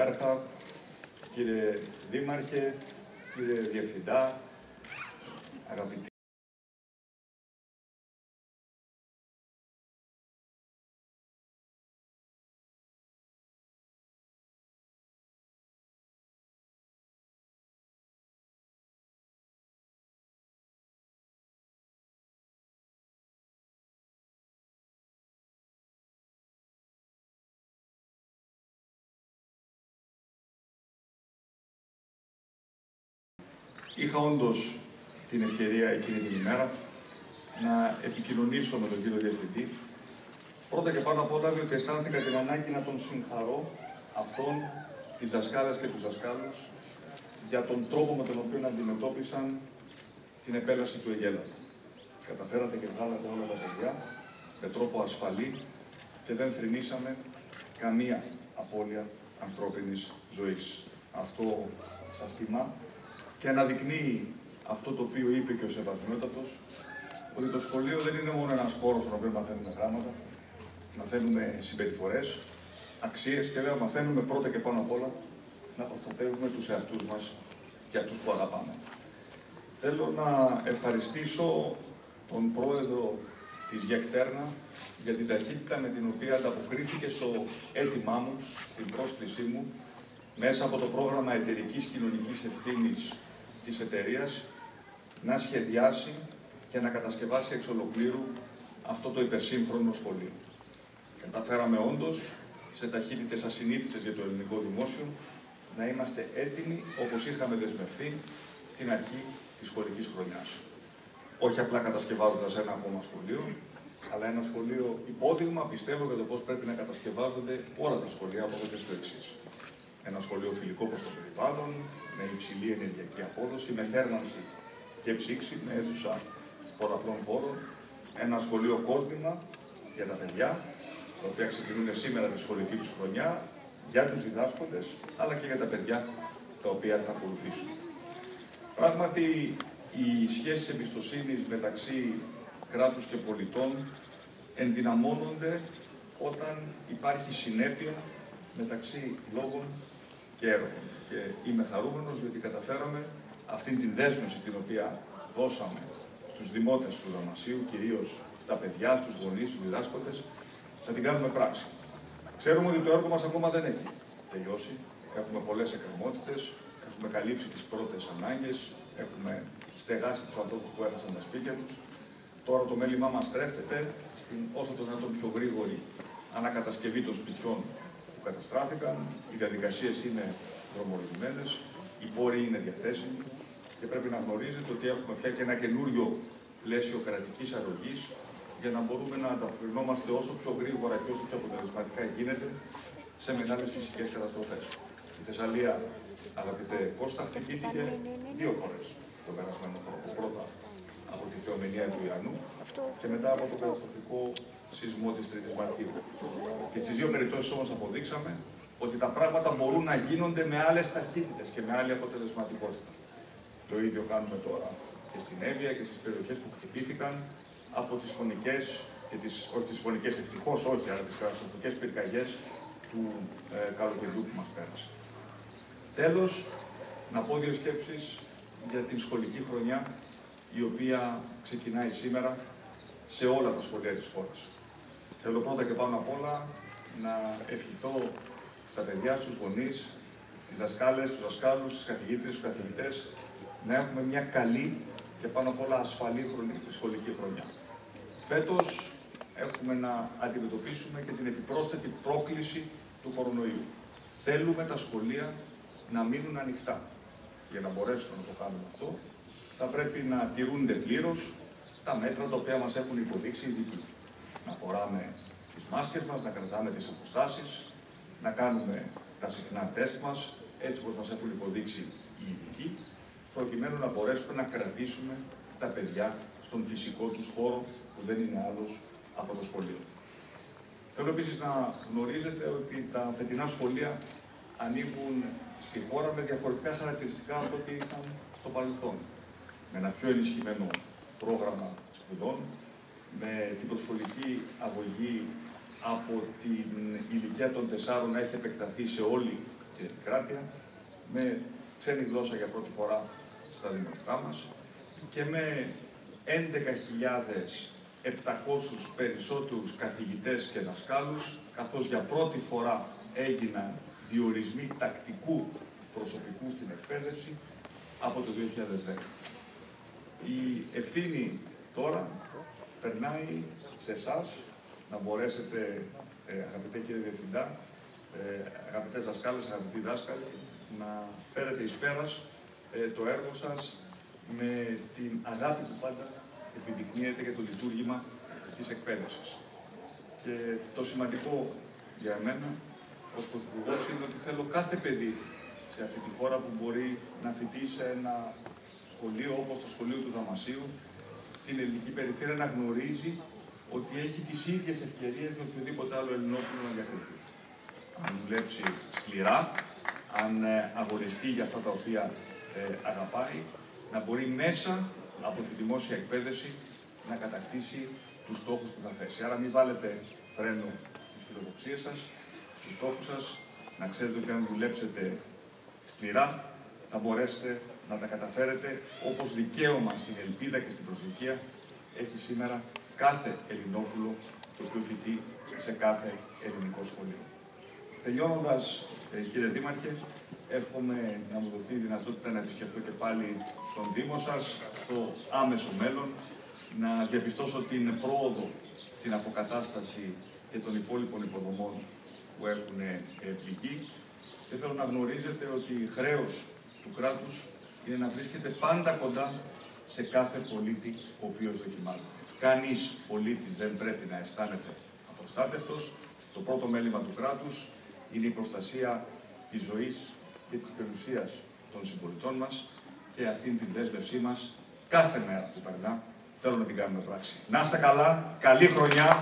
Περιφερειάρχα, κύριε Δήμαρχε, κύριε Διευθυντά, αγαπητοί Είχα όντως την ευκαιρία εκείνη την ημέρα να επικοινωνήσω με τον κύριο Διευθυντή. Πρώτα και πάνω απ' όλα, διότι αισθάνθηκα την ανάγκη να τον συγχαρώ αυτόν, τις δασκάλες και τους δασκάλους, για τον τρόπο με τον οποίο αντιμετώπισαν την επέλαση του εγγέλατο. Καταφέρατε και βγάλατε όλα τα παιδιά με τρόπο ασφαλή και δεν θρυνήσαμε καμία απώλεια ανθρώπινης ζωής. Αυτό σας τιμά και αναδεικνύει αυτό το οποίο είπε και ο Σεβασμιότατος, ότι το σχολείο δεν είναι μόνο ένας χώρος στον οποίο μαθαίνουμε γράμματα, μαθαίνουμε συμπεριφορές, αξίες και λέω μαθαίνουμε πρώτα και πάνω απ' όλα να προστατεύουμε τους εαυτούς μας και αυτούς που αγαπάμε. Θέλω να ευχαριστήσω τον πρόεδρο της ΓΕΚΤΕΡΝΑ για την ταχύτητα με την οποία ανταποκρίθηκε στο αίτημά μου, στην πρόσκλησή μου, μέσα από το πρόγραμμα εταιρικής κοινωνικής ευθύνης της εταιρείας να σχεδιάσει και να κατασκευάσει εξ ολοκλήρου αυτό το υπερσύγχρονο σχολείο. Καταφέραμε όντως σε ταχύτητες ασυνήθιστες για το ελληνικό δημόσιο να είμαστε έτοιμοι όπως είχαμε δεσμευθεί στην αρχή της σχολικής χρονιάς. Όχι απλά κατασκευάζοντας ένα ακόμα σχολείο, αλλά ένα σχολείο υπόδειγμα πιστεύω για το πώς πρέπει να κατασκευάζονται όλα τα σχολεία από εδώ και στο εξής ένα σχολείο φιλικό προς το περιβάλλον, με υψηλή ενεργειακή απόδοση, με θέρμανση και ψήξη, με αίθουσα πολλαπλών χώρων, ένα σχολείο κόσμημα για τα παιδιά, τα οποία ξεκινούν σήμερα τη σχολική τους χρονιά, για τους διδάσκοντες, αλλά και για τα παιδιά τα οποία θα ακολουθήσουν. Πράγματι, οι σχέσεις εμπιστοσύνης μεταξύ κράτους και πολιτών ενδυναμώνονται όταν υπάρχει συνέπεια μεταξύ λόγων και έργων. Και είμαι χαρούμενος γιατί καταφέραμε αυτήν την δέσμευση την οποία δώσαμε στους δημότες του Δαμασίου, κυρίως στα παιδιά, στους γονείς, στους διδάσκοντες, να την κάνουμε πράξη. Ξέρουμε ότι το έργο μας ακόμα δεν έχει τελειώσει. Έχουμε πολλές εκκρεμότητες, έχουμε καλύψει τις πρώτες ανάγκες, έχουμε στεγάσει τους ανθρώπους που έχασαν τα σπίτια τους. Τώρα το μέλημά μας στρέφεται στην όσο το δυνατόν πιο γρήγορη ανακατασκευή των σπιτιών που καταστράφηκαν, οι διαδικασίες είναι δρομολογημένες, οι πόροι είναι διαθέσιμοι και πρέπει να γνωρίζετε ότι έχουμε πια και ένα καινούριο πλαίσιο κρατικής αρρωγής για να μπορούμε να ανταποκρινόμαστε όσο πιο γρήγορα και όσο πιο αποτελεσματικά γίνεται σε μεγάλες φυσικές καταστροφές. Η Θεσσαλία, αγαπητέ Κώστα, χτυπήθηκε δύο φορές τον περασμένο χρόνο. Πρώτα από τη θεομηνία του Ιαννού και μετά από το καταστροφικό σεισμό της 3η Μαρτίου. Και στις δύο περιπτώσεις όμως αποδείξαμε ότι τα πράγματα μπορούν να γίνονται με άλλες ταχύτητες και με άλλη αποτελεσματικότητα. Το ίδιο κάνουμε τώρα και στην Εύβοια και στις περιοχές που χτυπήθηκαν από τις φωνικές και τις, όχι τις φωνικές, ευτυχώς όχι, αλλά τις καταστροφικές πυρκαγιές του ε, καλοκαιριού που μας πέρασε. Τέλος, να πω δύο σκέψεις για την σχολική χρονιά, η οποία ξεκινάει σήμερα σε όλα τα σχολεία της χώρας. Θέλω πρώτα και πάνω απ' όλα να ευχηθώ στα παιδιά, στους γονείς, στις δασκάλες, στους δασκάλους, στις καθηγήτρες, στους καθηγητές, να έχουμε μια καλή και πάνω απ' όλα ασφαλή σχολική χρονιά. Φέτος έχουμε να αντιμετωπίσουμε και την επιπρόσθετη πρόκληση του κορονοϊού. Θέλουμε τα σχολεία να μείνουν ανοιχτά. Για να μπορέσουμε να το κάνουμε αυτό, θα πρέπει να τηρούνται πλήρως τα μέτρα τα οποία μας έχουν υποδείξει οι ειδικοί. Να φοράμε τις μάσκες μας, να κρατάμε τις αποστάσεις, να κάνουμε τα συχνά τεστ μας, έτσι όπως μας έχουν υποδείξει οι ειδικοί, προκειμένου να μπορέσουμε να κρατήσουμε τα παιδιά στον φυσικό τους χώρο που δεν είναι άλλος από το σχολείο. Θέλω επίσης να γνωρίζετε ότι τα φετινά σχολεία ανοίγουν στη χώρα με διαφορετικά χαρακτηριστικά από ό,τι είχαν στο παρελθόν. Με ένα πιο ενισχυμένο πρόγραμμα σπουδών, με την προσχολική αγωγή από την ηλικία των τεσσάρων να έχει επεκταθεί σε όλη στην επικράτεια, με ξένη γλώσσα για πρώτη φορά στα δημοτικά μας και με 11.700 περισσότερους καθηγητές και δασκάλους, καθώς για πρώτη φορά έγιναν διορισμοί τακτικού προσωπικού στην εκπαίδευση από το 2010. Η ευθύνη τώρα περνάει σε εσάς να μπορέσετε, ε, αγαπητέ κύριε Διευθυντά, ε, αγαπητές δασκάλες, αγαπητοί δάσκαλοι, να φέρετε εις πέρας ε, το έργο σας με την αγάπη που πάντα επιδεικνύεται για το λειτουργήμα της εκπαίδευσης. Και το σημαντικό για εμένα ως Πρωθυπουργός είναι ότι θέλω κάθε παιδί σε αυτή τη χώρα που μπορεί να φοιτήσει σε ένα σχολείο όπως το σχολείο του Δαμασίου στην ελληνική περιφέρεια να γνωρίζει ότι έχει τις ίδιες ευκαιρίες με οποιοδήποτε άλλο Ελληνόπουλο να διακριθεί. Αν δουλέψει σκληρά, αν ε, αγωνιστεί για αυτά τα οποία ε, αγαπάει, να μπορεί μέσα από τη δημόσια εκπαίδευση να κατακτήσει τους στόχους που θα θέσει. Άρα μην βάλετε φρένο στις φιλοδοξίες σας, στους στόχους σας, να ξέρετε ότι αν δουλέψετε σκληρά θα μπορέσετε να τα καταφέρετε όπως δικαίωμα στην ελπίδα και στην προσδοκία έχει σήμερα κάθε Ελληνόπουλο το οποίο φοιτεί σε κάθε ελληνικό σχολείο. Τελειώνοντας, ε, κύριε Δήμαρχε, εύχομαι να μου δοθεί η δυνατότητα να επισκεφθώ και πάλι τον Δήμο σας στο άμεσο μέλλον, να διαπιστώσω την πρόοδο στην αποκατάσταση και των υπόλοιπων υποδομών που έχουν πληγεί και θέλω να γνωρίζετε ότι χρέος του κράτους είναι να βρίσκεται πάντα κοντά σε κάθε πολίτη ο οποίος δοκιμάζεται. Κανείς πολίτης δεν πρέπει να αισθάνεται απροστάτευτος. Το πρώτο μέλημα του κράτους είναι η προστασία της ζωής και της περιουσίας των συμπολιτών μας και αυτήν την δέσμευσή μας κάθε μέρα που περνά θέλω να την κάνουμε πράξη. Να είστε καλά, καλή χρονιά